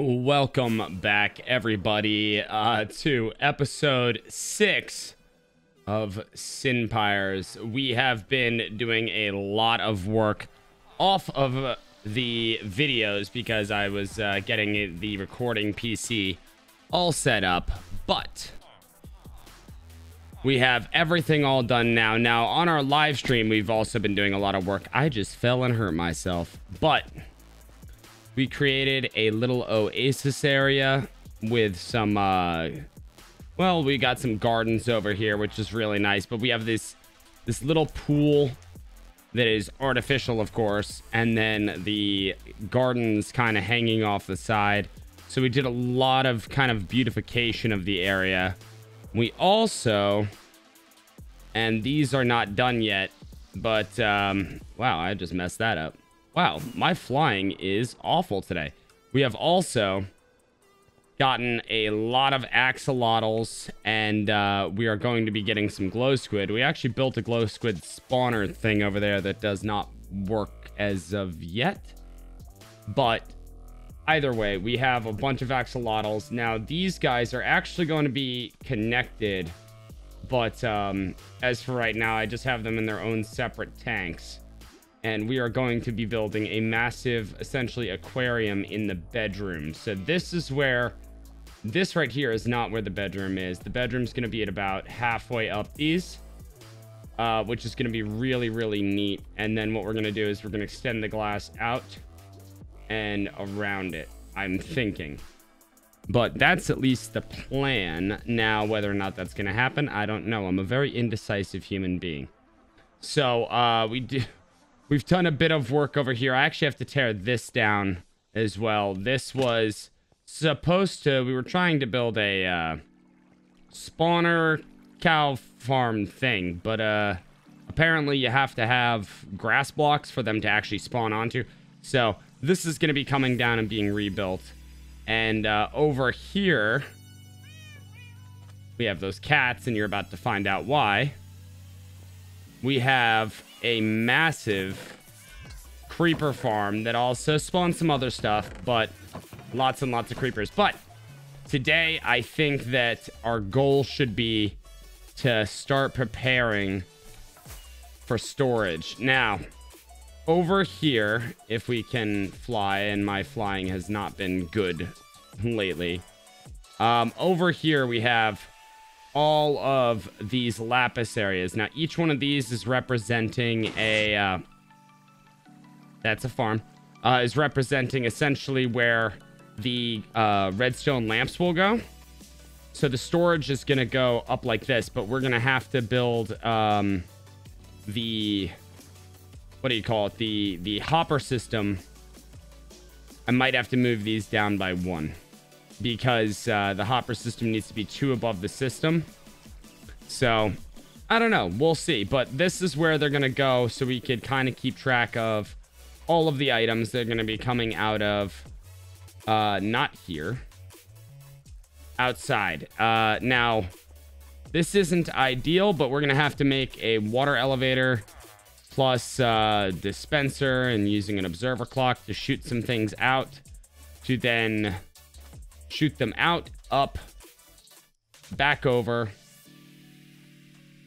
Welcome back, everybody, uh, to episode six of Synpires. We have been doing a lot of work off of the videos because I was uh, getting the recording PC all set up, but we have everything all done now. Now, on our live stream, we've also been doing a lot of work. I just fell and hurt myself, but we created a little oasis area with some uh well we got some gardens over here which is really nice but we have this this little pool that is artificial of course and then the gardens kind of hanging off the side. So we did a lot of kind of beautification of the area. We also and these are not done yet but um wow i just messed that up Wow, my flying is awful today. We have also gotten a lot of axolotls, and uh, we are going to be getting some glow squid. We actually built a glow squid spawner thing over there that does not work as of yet. But either way, we have a bunch of axolotls. Now, these guys are actually going to be connected. But um, as for right now, I just have them in their own separate tanks and we are going to be building a massive essentially aquarium in the bedroom. So this is where this right here is not where the bedroom is. The bedroom's going to be at about halfway up these uh, which is going to be really really neat. And then what we're going to do is we're going to extend the glass out and around it i'm thinking. But that's at least the plan. Now whether or not that's going to happen i don't know. I'm a very indecisive human being. So uh we do We've done a bit of work over here. I actually have to tear this down as well. This was supposed to... We were trying to build a uh, spawner cow farm thing. But uh, apparently you have to have grass blocks for them to actually spawn onto. So this is going to be coming down and being rebuilt. And uh, over here... We have those cats, and you're about to find out why. We have a massive creeper farm that also spawns some other stuff, but lots and lots of creepers. But today, I think that our goal should be to start preparing for storage. Now, over here, if we can fly, and my flying has not been good lately. Um, over here, we have all of these lapis areas. Now, each one of these is representing a... Uh, that's a farm. Uh, is representing essentially where the uh, redstone lamps will go. So the storage is going to go up like this, but we're going to have to build um, the... What do you call it? The, the hopper system. I might have to move these down by one because uh, the hopper system needs to be two above the system. So, I don't know. We'll see. But this is where they're going to go so we could kind of keep track of all of the items that are going to be coming out of, uh, not here, outside. Uh, now, this isn't ideal, but we're going to have to make a water elevator plus uh, dispenser and using an observer clock to shoot some things out to then shoot them out, up, back over.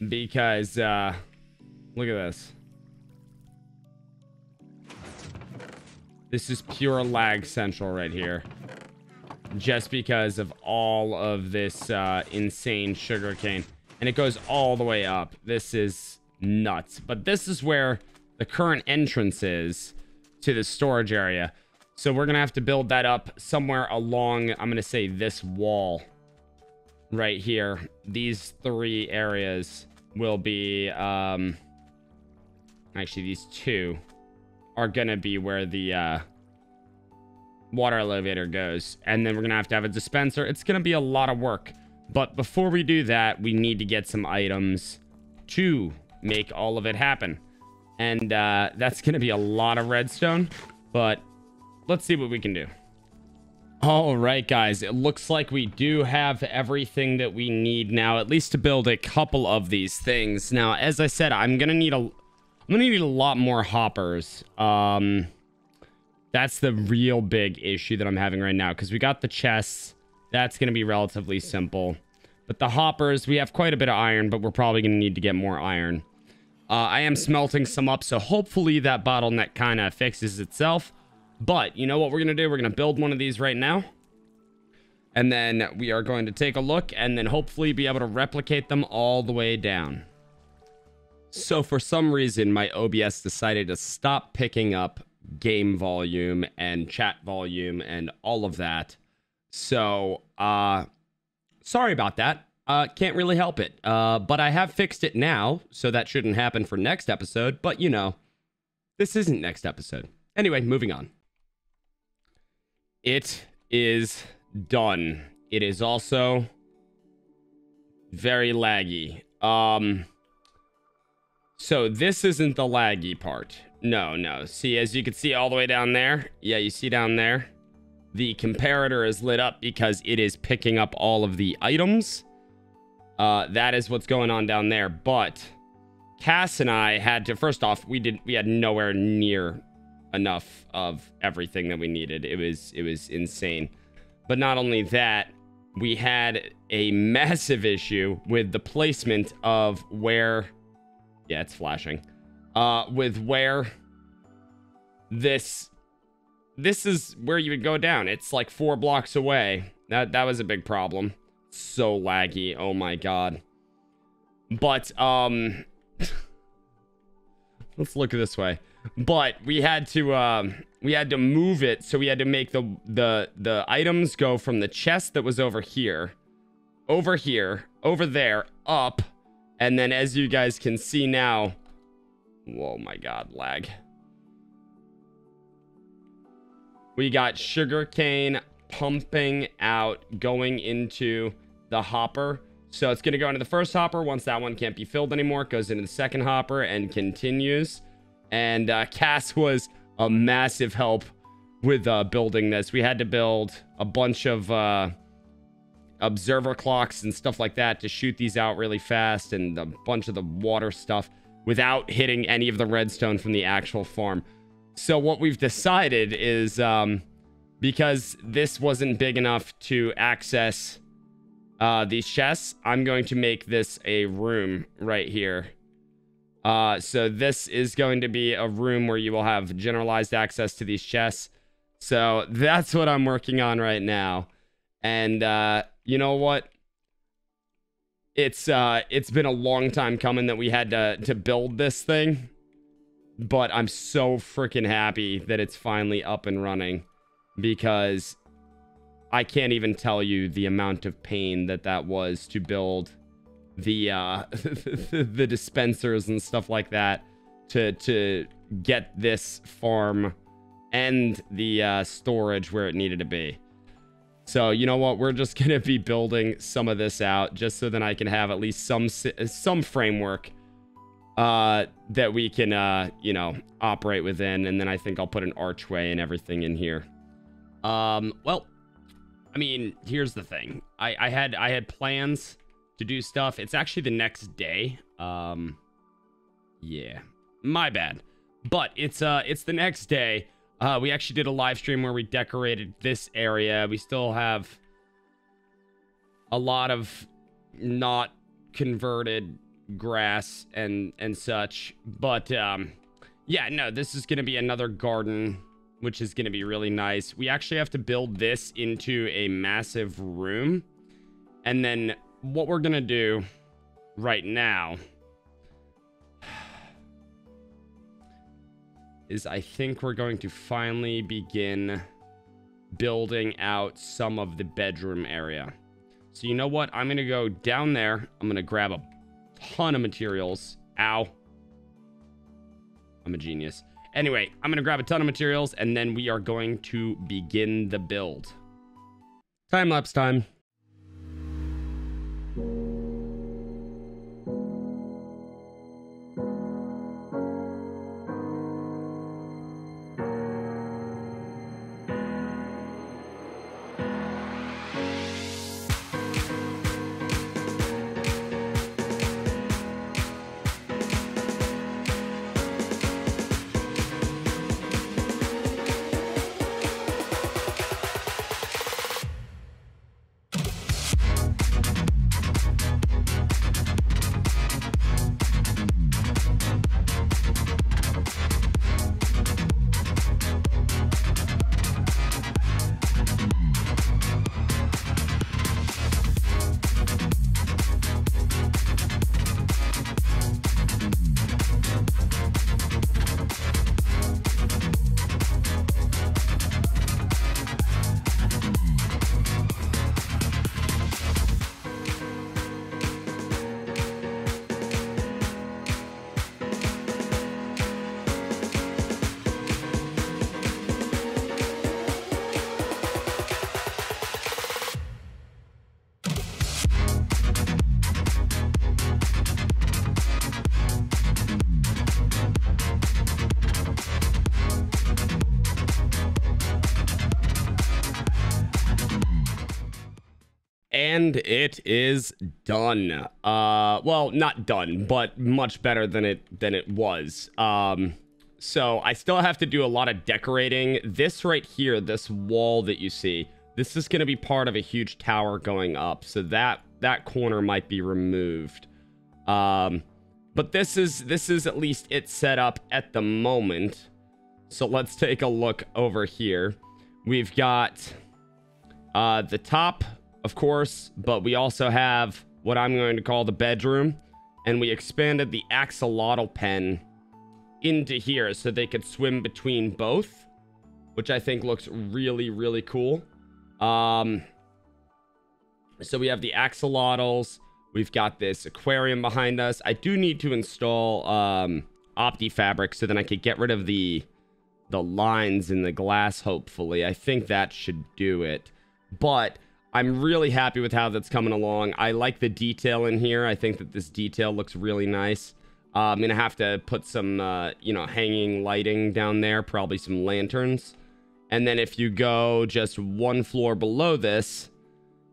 Because, uh, look at this. This is pure lag central right here. Just because of all of this uh, insane sugarcane. And it goes all the way up. This is nuts. But this is where the current entrance is to the storage area. So we're going to have to build that up somewhere along, I'm going to say this wall right here. These three areas will be, um, actually these two are going to be where the, uh, water elevator goes. And then we're going to have to have a dispenser. It's going to be a lot of work. But before we do that, we need to get some items to make all of it happen. And uh, that's going to be a lot of redstone. But let's see what we can do. All right, guys, it looks like we do have everything that we need now, at least to build a couple of these things. Now, as I said, I'm going to need a I'm going to need a lot more hoppers. Um That's the real big issue that I'm having right now because we got the chests. That's going to be relatively simple. But the hoppers, we have quite a bit of iron, but we're probably going to need to get more iron. Uh, I am smelting some up, so hopefully that bottleneck kind of fixes itself. But you know what we're going to do? We're going to build one of these right now. And then we are going to take a look and then hopefully be able to replicate them all the way down. So for some reason, my OBS decided to stop picking up game volume and chat volume and all of that. So, uh, sorry about that. Uh, can't really help it. Uh, but I have fixed it now, so that shouldn't happen for next episode. But you know, this isn't next episode. Anyway, moving on. It is done. It is also very laggy. Um, so this isn't the laggy part. No, no. See, as you can see all the way down there. Yeah, you see down there. The comparator is lit up because it is picking up all of the items. Uh, that is what's going on down there. But Cass and I had to, first off, we did, we had nowhere near enough of everything that we needed. It was, it was insane. But not only that, we had a massive issue with the placement of where, yeah, it's flashing uh, with where this this is where you would go down. It's like four blocks away. That that was a big problem. So laggy. Oh my god. But um let's look this way. But we had to um we had to move it so we had to make the the the items go from the chest that was over here over here over there up and then as you guys can see now Whoa, my god, lag. We got sugarcane pumping out, going into the hopper. So it's going to go into the first hopper. Once that one can't be filled anymore, it goes into the second hopper and continues. And uh, Cass was a massive help with uh, building this. We had to build a bunch of uh, observer clocks and stuff like that to shoot these out really fast and a bunch of the water stuff without hitting any of the redstone from the actual farm. So what we've decided is um, because this wasn't big enough to access uh, these chests, I'm going to make this a room right here. Uh, so this is going to be a room where you will have generalized access to these chests. So that's what I'm working on right now. And uh, you know what? it's uh it's been a long time coming that we had to to build this thing but i'm so freaking happy that it's finally up and running because i can't even tell you the amount of pain that that was to build the uh the dispensers and stuff like that to to get this farm and the uh storage where it needed to be so you know what? We're just gonna be building some of this out just so then I can have at least some some framework uh, that we can uh, you know operate within, and then I think I'll put an archway and everything in here. Um, well, I mean, here's the thing. I I had I had plans to do stuff. It's actually the next day. Um, yeah, my bad. But it's uh it's the next day. Uh, we actually did a live stream where we decorated this area. We still have a lot of not converted grass and and such. But um, yeah, no, this is gonna be another garden, which is gonna be really nice. We actually have to build this into a massive room, and then what we're gonna do right now is I think we're going to finally begin building out some of the bedroom area. So you know what? I'm going to go down there. I'm going to grab a ton of materials. Ow. I'm a genius. Anyway, I'm going to grab a ton of materials and then we are going to begin the build. Time lapse time. And it is done. Uh, well, not done, but much better than it than it was. Um, so I still have to do a lot of decorating. This right here, this wall that you see, this is going to be part of a huge tower going up. So that that corner might be removed. Um, but this is this is at least it set up at the moment. So let's take a look over here. We've got uh, the top of course, but we also have what I'm going to call the bedroom, and we expanded the axolotl pen into here so they could swim between both, which I think looks really, really cool. Um, so we have the axolotls. We've got this aquarium behind us. I do need to install um, OptiFabric so then I could get rid of the the lines in the glass, hopefully. I think that should do it. But I'm really happy with how that's coming along. I like the detail in here. I think that this detail looks really nice. Uh, I'm going to have to put some, uh, you know, hanging lighting down there, probably some lanterns. And then if you go just one floor below this,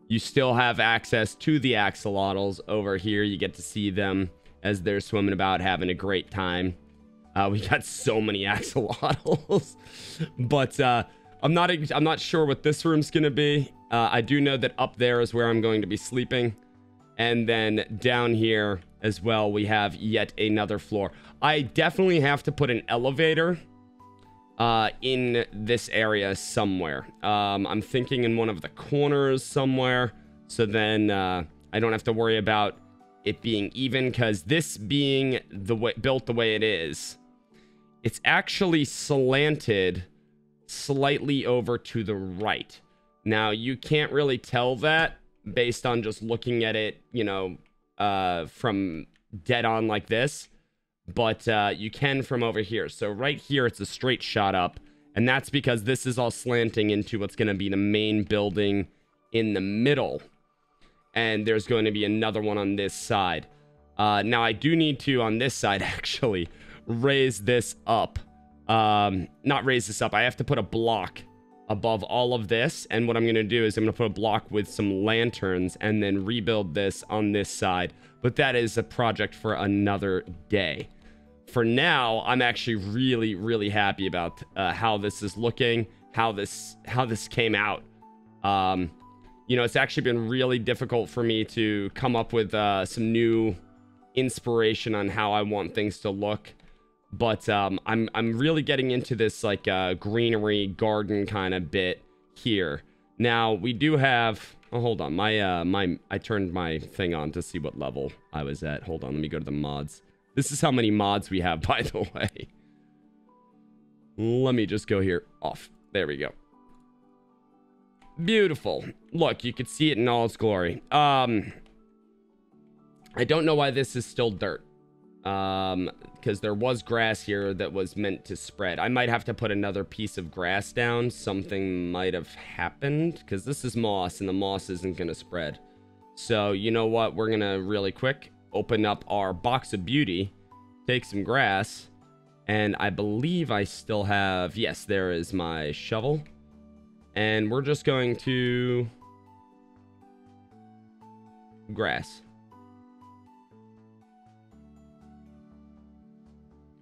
you still have access to the axolotls over here. You get to see them as they're swimming about, having a great time. Uh, we got so many axolotls, but uh, I'm not I'm not sure what this room's gonna be. Uh, I do know that up there is where I'm going to be sleeping. And then down here as well, we have yet another floor. I definitely have to put an elevator uh, in this area somewhere. Um, I'm thinking in one of the corners somewhere. So then uh, I don't have to worry about it being even because this being the way built the way it is, it's actually slanted slightly over to the right. Now, you can't really tell that based on just looking at it, you know, uh, from dead on like this, but uh, you can from over here. So right here, it's a straight shot up, and that's because this is all slanting into what's going to be the main building in the middle, and there's going to be another one on this side. Uh, now, I do need to, on this side, actually, raise this up. Um, not raise this up. I have to put a block above all of this. And what I'm going to do is I'm going to put a block with some lanterns and then rebuild this on this side. But that is a project for another day. For now, I'm actually really, really happy about uh, how this is looking, how this how this came out. Um, you know, it's actually been really difficult for me to come up with uh, some new inspiration on how I want things to look but um, I'm I'm really getting into this like uh, greenery garden kind of bit here. Now we do have. Oh, hold on. My uh my I turned my thing on to see what level I was at. Hold on. Let me go to the mods. This is how many mods we have, by the way. Let me just go here. Off. There we go. Beautiful. Look, you could see it in all its glory. Um, I don't know why this is still dirt um because there was grass here that was meant to spread. I might have to put another piece of grass down. Something might have happened because this is moss and the moss isn't going to spread. So you know what? We're gonna really quick open up our box of beauty take some grass and i believe i still have yes there is my shovel. And we're just going to grass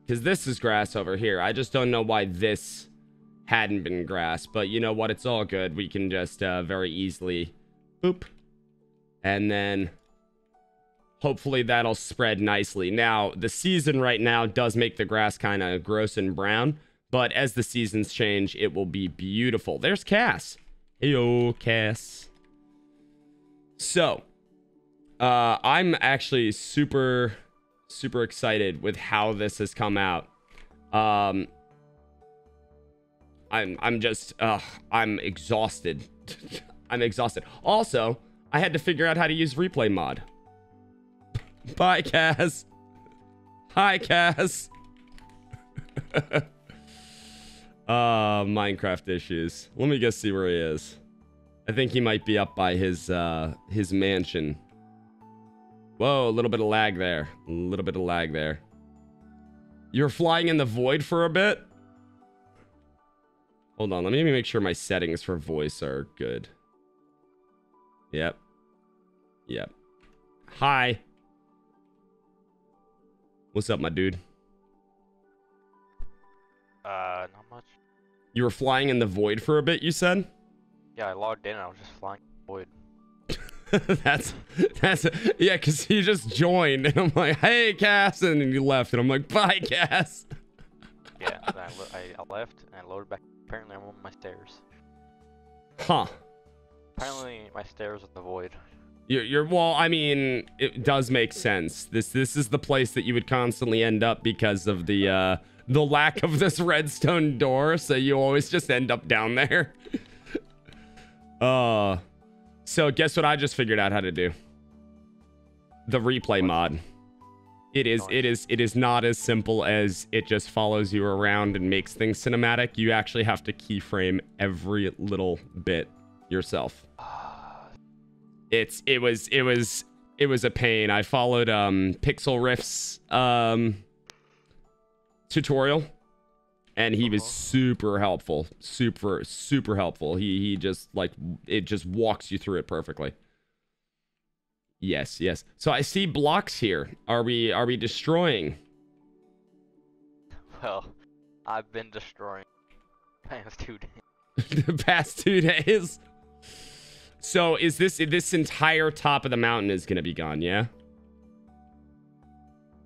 Because this is grass over here. I just don't know why this hadn't been grass. But you know what? It's all good. We can just uh, very easily... Boop. And then... Hopefully that'll spread nicely. Now, the season right now does make the grass kind of gross and brown. But as the seasons change, it will be beautiful. There's Cass. Heyo, Cass. So, uh, I'm actually super super excited with how this has come out. Um, I'm I'm just uh, I'm exhausted. I'm exhausted. Also, I had to figure out how to use replay mod. Bye, Cass. Hi, Cass. uh, Minecraft issues. Let me go see where he is. I think he might be up by his uh his mansion. Whoa, a little bit of lag there. A little bit of lag there. You're flying in the void for a bit? Hold on, let me make sure my settings for voice are good. Yep. Yep. Hi. What's up, my dude? Uh, not much. You were flying in the void for a bit, you said? Yeah, I logged in. I was just flying void. that's that's yeah, cause he just joined and I'm like, hey Cass, and then he left and I'm like, bye Cass. Yeah, I, I left and I loaded back. Apparently, I'm on my stairs. Huh. Apparently, my stairs are the void. You're, you're well, I mean, it does make sense. This this is the place that you would constantly end up because of the uh the lack of this redstone door, so you always just end up down there. uh so guess what I just figured out how to do? The replay mod. It is it is it is not as simple as it just follows you around and makes things cinematic. You actually have to keyframe every little bit yourself it's it was it was it was a pain. I followed um Pixlriffs' um tutorial and he was Uh-huh. super helpful. Super super helpful. He he just like it just walks you through it perfectly. Yes, yes. So I see blocks here. Are we are we destroying? Well, I've been destroying past two days. the past 2 days? So is this this entire top of the mountain is going to be gone, yeah?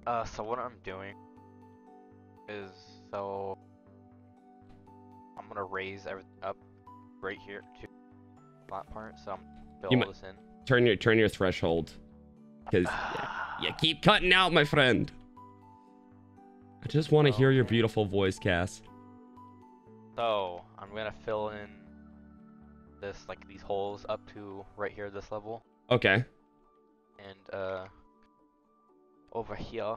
Uh, so what I'm doing is so gonna raise everything up right here to flat part. So I'm all this in. Turn your turn your threshold cuz You keep cutting out, my friend. I just want to hear your beautiful voice, Cass. So I'm gonna fill in this like these holes up to right here this level Okay. and uh over here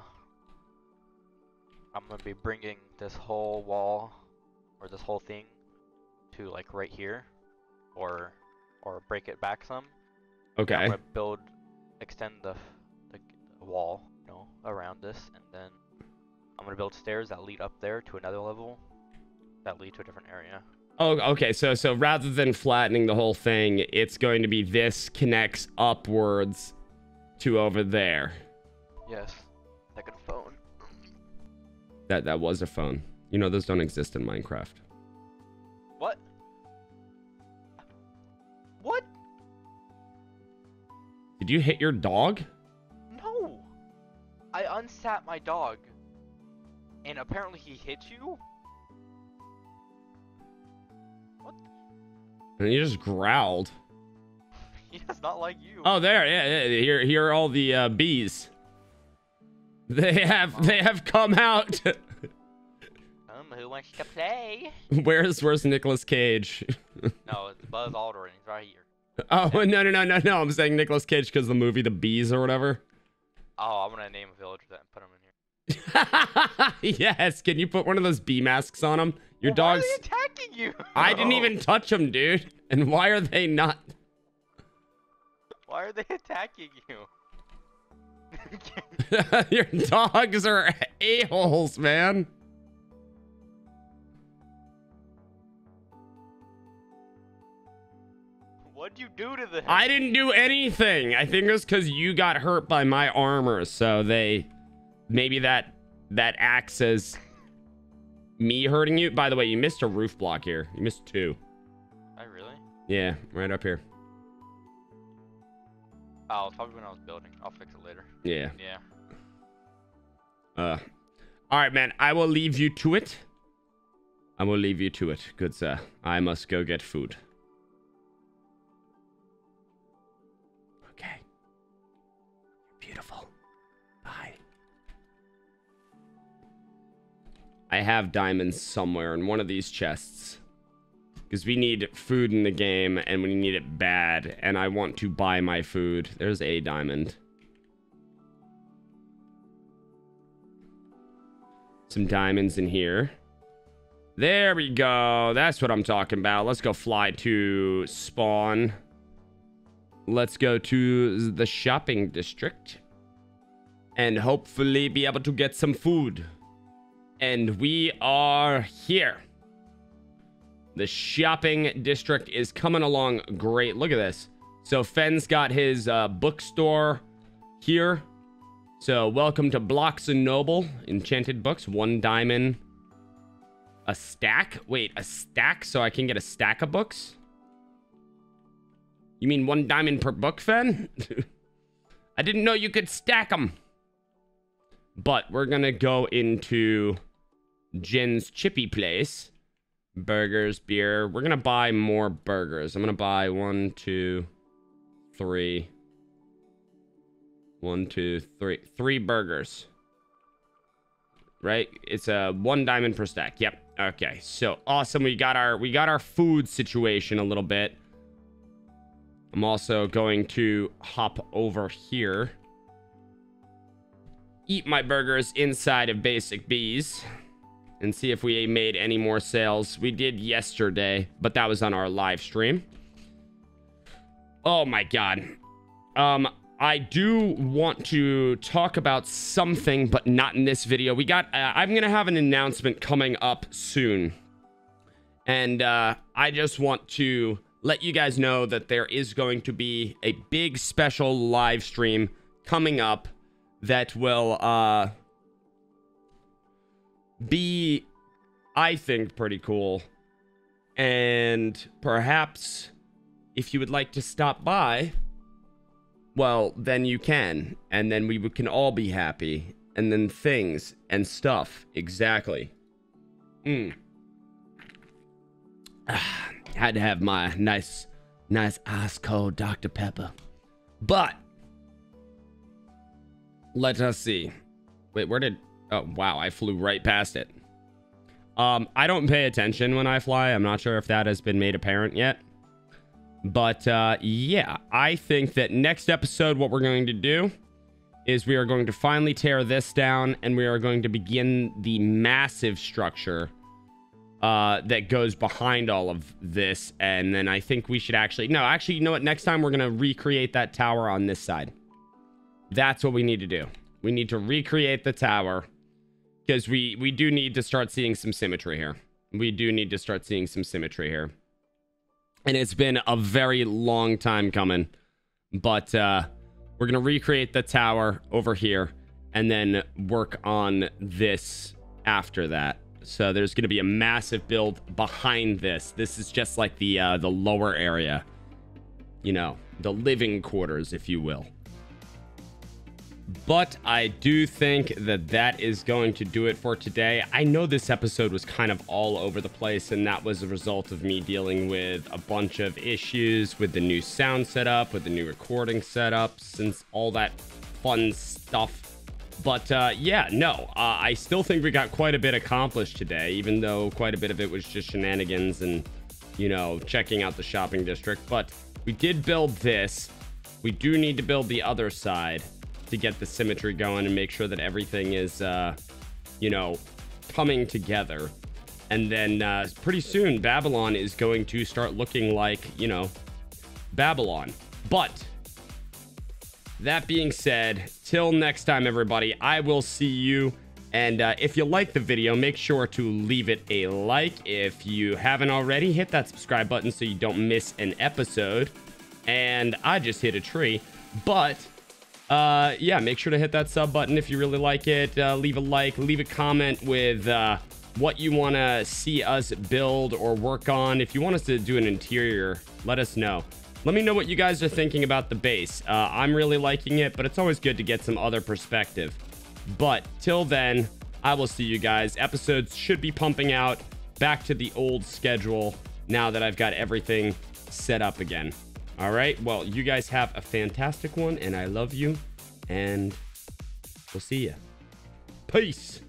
I'm gonna be bringing this whole wall or this whole thing to like right here or or break it back some I'm Okay. gonna build extend the the wall you know around this and then I'm gonna build stairs that lead up there to another level that lead to a different area Oh, okay. So so rather than flattening the whole thing, it's going to be this connects upwards to over there. yes second phone That that was a phone. You know those don't exist in Minecraft. what what Did you hit your dog? No! I unsat my dog. And apparently he hit you? What? And you just growled. He does not like you. Oh, there. Yeah, yeah. Here here are all the uh, bees. They have they have come out. Um, who wants to play? where's where's Nicolas Cage? no, it's Buzz Aldrin. He's right here. Oh no no no no no! I'm saying Nicolas Cage because the movie The Bees or whatever. Oh, I'm gonna name a villager that and put him in here. yes, can you put one of those bee masks on him? Your Well, why are they attacking you? I didn't even touch them, dude. And why are they not? Why are they attacking you? Your dogs are a holes, man. What'd you do to them? I didn't do anything. I think it was because you got hurt by my armor, so they maybe that that acts as me hurting you. By the way, you missed a roof block here. You missed two. I really? Yeah, right up here. Oh, it's probably when I was building. I'll fix it later. Yeah. Yeah. Uh, all right, man. I will leave you to it. I will leave you to it, good sir. I must go get food. I have diamonds somewhere in one of these chests. Because we need food in the game and we need it bad. And I want to buy my food. There's a diamond. Some diamonds in here. There we go. That's what I'm talking about. Let's go fly to spawn. Let's go to the shopping district. And hopefully be able to get some food. And we are here. The shopping district is coming along great. Look at this. So Fenn's got his uh, bookstore here. So welcome to Blocks and Noble, enchanted books, one diamond, a stack. Wait, a stack, so I can get a stack of books. You mean one diamond per book, Fen? I didn't know you could stack them. But we're gonna go into Jen's Chippy place. Burgers, beer. We're gonna buy more burgers. I'm gonna buy one, two, three. One, two, three. Three burgers. Right? It's a one diamond per stack. Yep. Okay. So awesome. We got our we got our food situation a little bit. I'm also going to hop over here. Eat my burgers inside of Basic Bees. And see if we made any more sales. We did yesterday, but that was on our live stream. Oh my god. Um, I do want to talk about something, but not in this video. We got, uh, I'm going to have an announcement coming up soon. And uh, I just want to let you guys know that there is going to be a big special live stream coming up that will uh, be, I think, pretty cool. And perhaps if you would like to stop by, well, then you can. And then we can all be happy. And then things and stuff. Exactly. Hmm. Had to have my nice, nice ice cold Dr. Pepper. But, let us see. Wait, where did, oh, wow, I flew right past it. Um, I don't pay attention when I fly. I'm not sure if that has been made apparent yet. But, uh, yeah, I think that next episode, what we're going to do is we are going to finally tear this down and we are going to begin the massive structure uh, that goes behind all of this. And then I think we should actually, no, actually, you know what? Next time we're going to recreate that tower on this side. That's what we need to do. We need to recreate the tower because we, we do need to start seeing some symmetry here. We do need to start seeing some symmetry here. And it's been a very long time coming. But uh, we're to recreate the tower over here and then work on this after that. So there's to be a massive build behind this. This is just like the uh, the lower area, you know, the living quarters, if you will. But I do think that that is going to do it for today. I know this episode was kind of all over the place, and that was a result of me dealing with a bunch of issues with the new sound setup, with the new recording setup, since all that fun stuff but uh, yeah, no, uh, I still think we got quite a bit accomplished today, even though quite a bit of it was just shenanigans and, you know, checking out the shopping district. But we did build this. We do need to build the other side to get the symmetry going and make sure that everything is, uh, you know, coming together. And then uh, pretty soon, Babylon is going to start looking like, you know, Babylon. But that being said, till next time, everybody, I will see you. And uh, if you like the video, make sure to leave it a like. If you haven't already, hit that subscribe button so you don't miss an episode. And I just hit a tree. But uh, yeah, make sure to hit that sub button if you really like it. Uh, leave a like, leave a comment with uh, what you want to see us build or work on. If you want us to do an interior, let us know. Let me know what you guys are thinking about the base. Uh, I'm really liking it, but it's always good to get some other perspective. But till then, I will see you guys. Episodes should be pumping out back to the old schedule now that I've got everything set up again. All right. Well, you guys have a fantastic one, and I love you. And we'll see you. Peace.